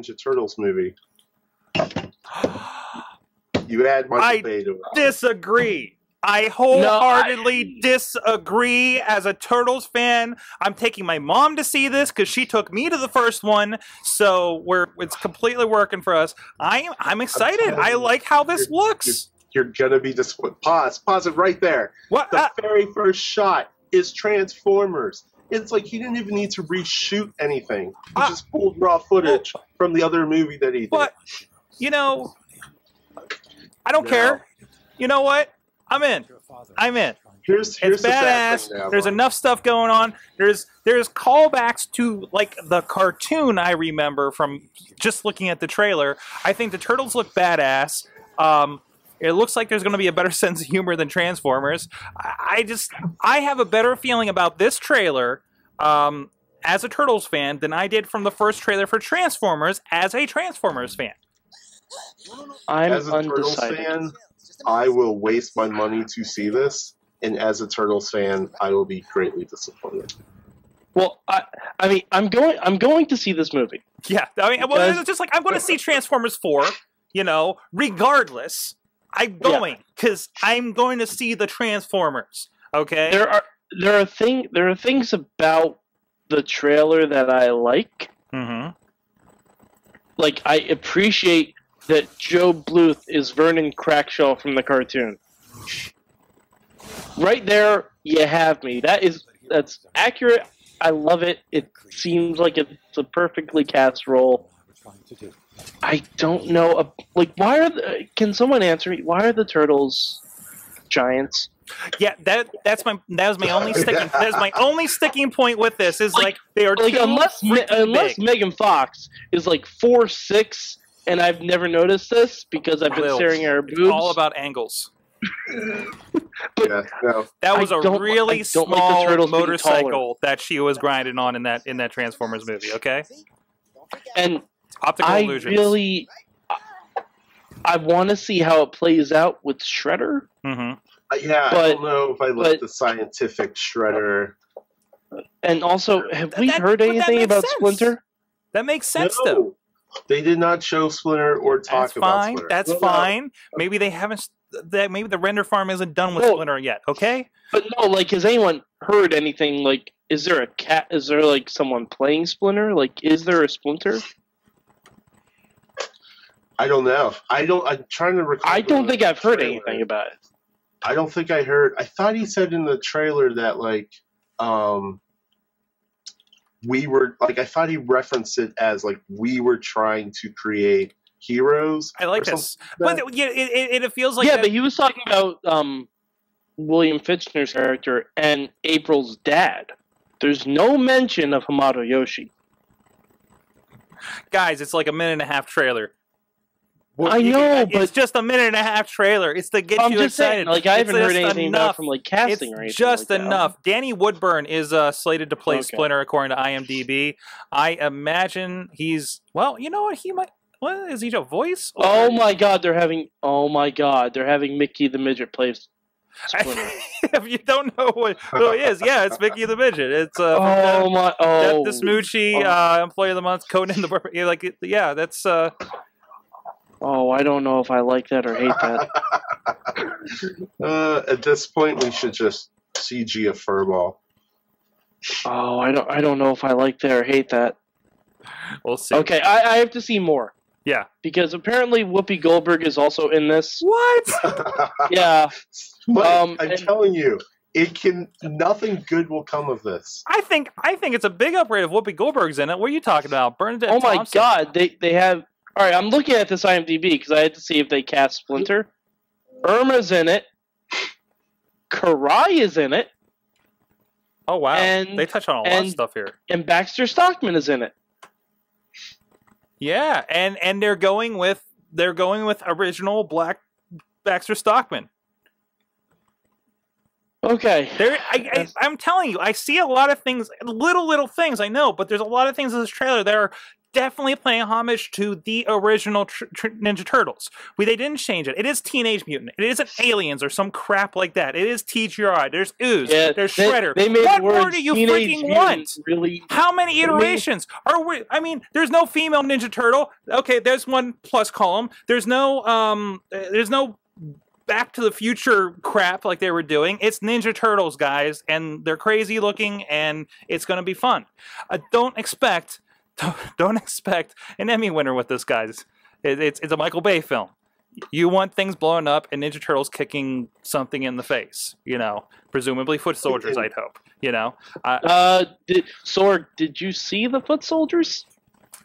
Ninja Turtles movie. You add Michael I Bay to it. disagree. I wholeheartedly disagree as a Turtles fan. I'm taking my mom to see this because she took me to the first one, so we're it's completely working for us. I am I'm excited. telling I you, like how this you're- looks. You're gonna be disappointed. Pause. Pause it right there. What? The uh, very first shot is Transformers. It's like he didn't even need to reshoot anything. He Ah. just pulled raw footage from the other movie that he did. But you know, I don't No. care. You know what? I'm in. I'm in. Here's here's It's the bad badass. thing now, There's Mark. enough stuff going on. There's there's callbacks to like the cartoon I remember from just looking at the trailer. I think the turtles look badass. Um, it looks like there's going to be a better sense of humor than Transformers. I, I just I have a better feeling about this trailer um, as a Turtles fan than I did from the first trailer for Transformers as a Transformers fan. I'm As a Turtles undecided. fan, I will waste my money to see this, and as a Turtles fan, I will be greatly disappointed. Well, I, I mean, I'm going. I'm going to see this movie. Yeah, I mean, well, it's just like I'm going to see Transformers four. You know, regardless, I'm going because I'm going to see the Transformers. Okay, There are there are thing there are things about the trailer that I like. mm-hmm. Like I appreciate that Gob Bluth is Vernon Crackshaw from the cartoon. Right there, you have me. That is that's accurate. I love it. It seems like it's a perfectly cast role. I don't know. Like, why are the? Can someone answer me? Why are the turtles giants? yeah, that that's my that was my only sticking that's my only sticking point with this is like, they are Like, too unless Me- unless big. Megan Fox is like four six, and I've never noticed this because I've been Will, staring at her It's boobs. all about angles. Yeah, no. That was a really I like small turtles motorcycle that she was grinding on in that in that Transformers movie. Okay, and optical I illusions. really, I want to see how it plays out with Shredder. hmm Uh, yeah, I But- don't know if I like but- the scientific shredder. And also, have we That- heard anything about sense. Splinter? That makes sense no, though. they did not show Splinter or talk That's about fine. Splinter. That's No, no. fine. Maybe they haven't. That maybe the render farm isn't done with No. Splinter yet. Okay. But no, like, has anyone heard anything? Like, is there a cat? Is there like someone playing Splinter? Like, is there a Splinter? I don't know. I don't. I'm trying to recall. I don't think I've heard trailer. anything about it. I don't think I heard. I thought he said in the trailer that like, um, we were like. I thought he referenced it as like we were trying to create heroes. I like or this, something but yeah, it, it, it feels like yeah, that- but he was talking about um, William Fichtner's character and April's dad. There's no mention of Hamato Yoshi. guys, it's like a minute and a half trailer. I know, it's but it's just a minute and a half trailer. It's to get I'm you just excited. saying, like, I It's haven't heard anything enough. from like It's casting or anything. just like that. enough. Danny Woodburn is uh, slated to play Okay. Splinter according to IMDb. I imagine he's well. You know what? He might. What is he a voice? or- Oh my god, they're having. Oh my god, they're having Mickey the midget play Splinter. if you don't know what, who he is, yeah, it's Mickey the Midget. It's uh, oh my! Death Oh, the Smoochy, Oh. uh, Employee of the Month, Conan the Barbar- yeah, Like, yeah, that's uh, oh, I don't know if I like that or hate that. Uh, at this point, we should just CG a furball. Oh, I don't. I don't know if I like that or hate that. we'll see. Okay, I, I have to see more Yeah. because apparently Whoopi Goldberg is also in this. What? Yeah, but Um, I'm and- telling you, it can. Nothing good will come of this. I think I think it's a big upgrade if Whoopi Goldberg's in it. What are you talking about? Bernadette Oh my Thompson. god, they they have. All right, I'm looking at this IMDb because I had to see if they cast Splinter. Irma's in it. Karai is in it, Oh wow, And- they touch on a lot of stuff here. and Baxter Stockman is in it. Yeah, and and they're going with they're going with original Black Baxter Stockman. Okay. There, I, I, I'm telling you, I see a lot of things, little little things. I know, but there's a lot of things in this trailer that are definitely playing homage to the original tr- tr- Ninja Turtles. We they didn't change it. It is Teenage Mutant. It isn't Aliens or some crap like that. It is TCRI. There's Ooze. Yeah, there's they- Shredder. They made what more do you freaking want? Really, How many I iterations are we? I mean, there's no female Ninja Turtle. Okay, there's one plus column. There's no um. There's no Back to the Future crap like they were doing. It's Ninja Turtles, guys, and they're crazy looking, and it's going to be fun. Uh, don't expect, don't, don't expect an Emmy winner with this, guys. It, it's it's a Michael Bay film. You want things blowing up and Ninja Turtles kicking something in the face, you know, presumably foot soldiers. I'd hope, you know. I, uh, did, Sorg, did you see the foot soldiers?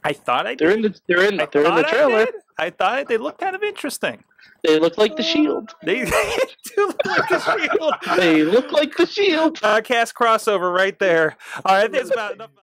I thought I did. They're in the they're in I they're in the thought I trailer. I thought they looked kind of interesting. They look like the Shield. They, they do look like a shield. They look like the Shield. Uh, cast crossover right there. All right, that's about enough.